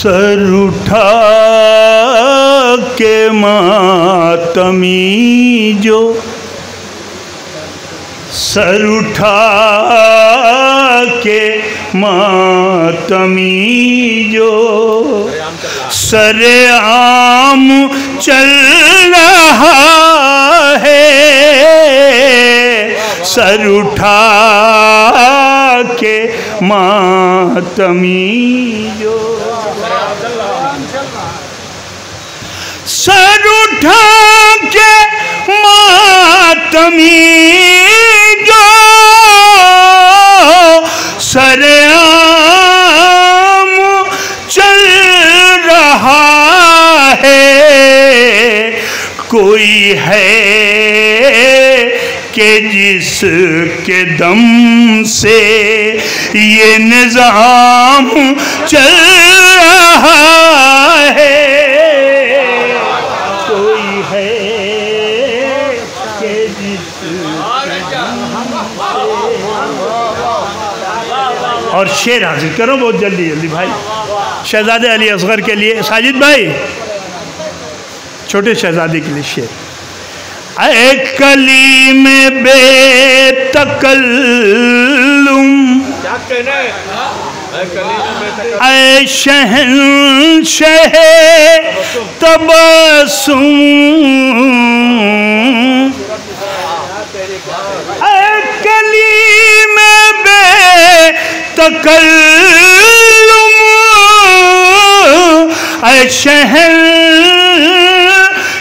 Sir उठा के मातमी जो सर उठा के मातमी जो सरे आम चल रहा है। सर उठा के मातमी जो मातमी जो सर चल रहा है, कोई है कि जिसके दम से ये निज़ाम चल रहा और शेर हासिल करो बहुत जल्दी जल्दी भाई। शहजादे अली असगर के लिए साजिद भाई छोटे शहजादे के लिए शेर। ए कली में बेतकल्लुम। ऐ शहन शह तबसुम तकल्लुम ऐ शहन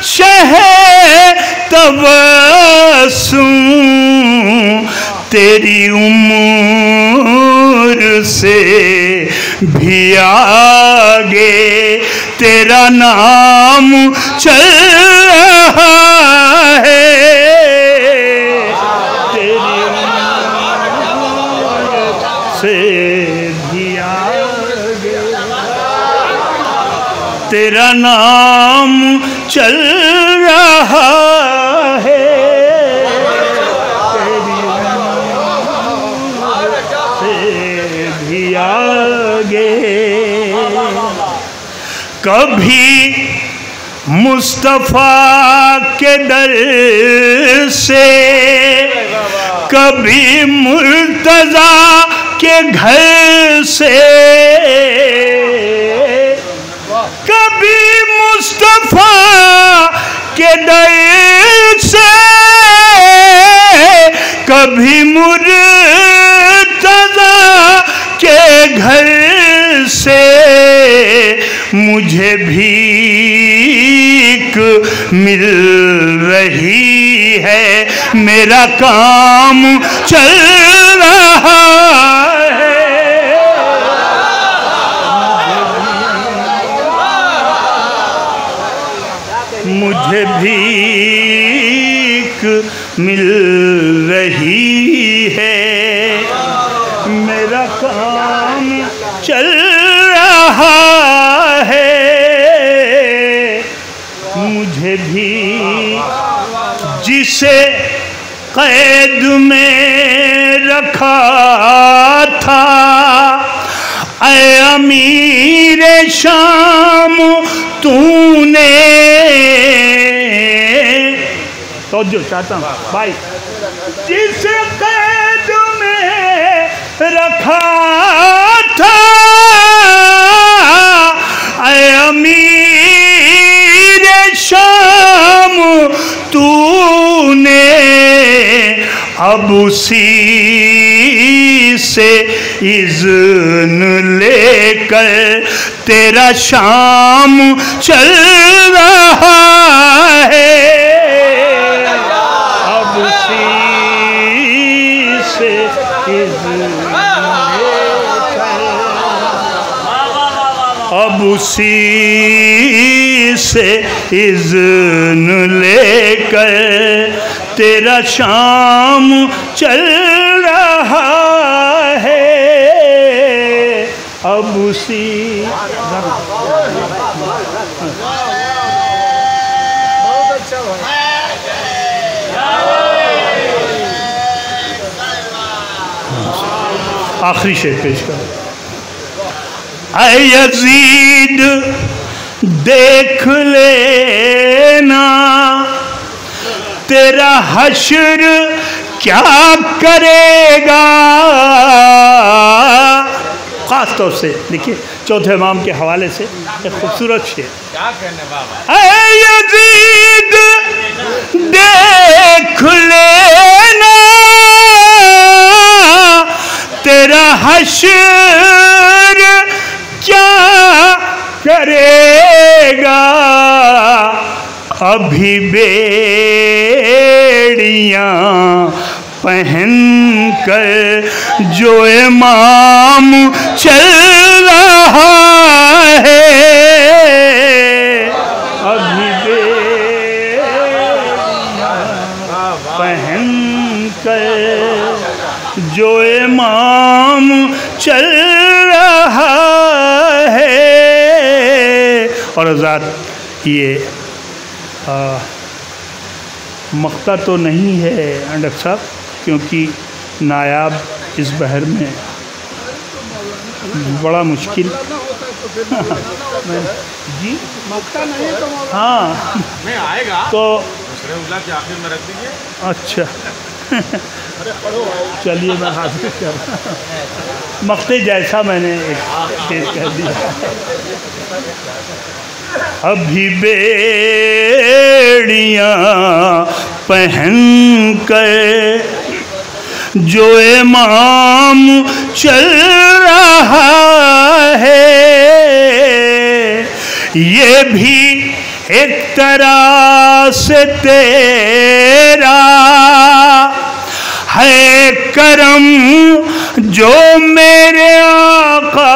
शह तबसुम तेरी उम्र से भी आगे तेरा नाम चल रहा है। तेरा नाम चल रहा है। कभी मुस्तफ़ा के दर से, कभी मुर्तज़ा के घर से। मुस्तफ़ा के दर से कभी मुर्तज़ा के घर से मुझे भीख मिल रही है। मेरा काम चल रहा है। भीख मिल रही है। मेरा काम चल रहा है। मुझे भी जिसे कैद में रखा था अमीर शाम तूने। तो जो चाहता हूँ। भाई। जिस कैद में रखा था तूने अब उसी से इज़्न लेकर तेरा शाम चल रहा है। अब उसी से इज़्न अब उसी से इज़्न लेकर तेरा शाम चल रहा है। अब उसी आखिरी शेर पेश कर। यजीद देख लेना। तेरा हशर क्या करेगा? खास तौर से देखिए चौथे इमाम के हवाले से एक खूबसूरत शेर। यजीद देख लेना। तेरा हशर करेगा। अभी बेड़ियाँ पहन कर जो इमाम चल रहा है। अभी पहन कर जो इमाम चल और आज़ाद ये मक्ता तो नहीं है डॉक्टर साहब क्योंकि नायाब इस बहर में बड़ा मुश्किल। जी? हाँ नहीं आएगा। तो में रख दीजिए। अच्छा। चलिए मैं हाजिर कर मक्ते जैसा मैंने एक शेर कह दिया। अभी बेड़ियाँ पहन कर जो इमाम चल रहा है। ये भी एक तरह से तेरा है करम जो मेरे आका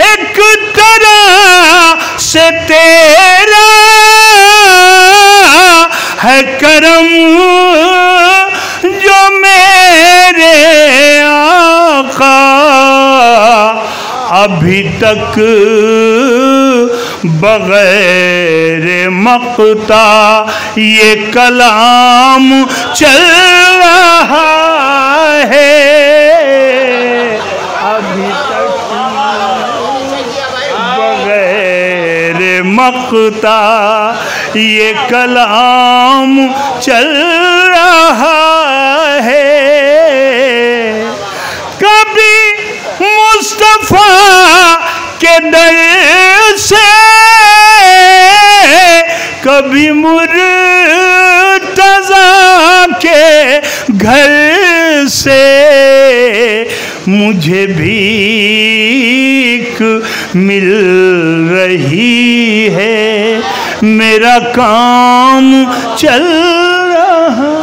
एक तरह से तेरा है करम जो मेरे आका। अभी तक बगैर मकता ये कलाम चल रहा है अभी तक बगैर मकता ये कलाम चल रहा है। कभी मुस्तफ़ा के दर से, कभी मुर्तजा के घर से, मुझे भीख मिल रही है मेरा काम चल रहा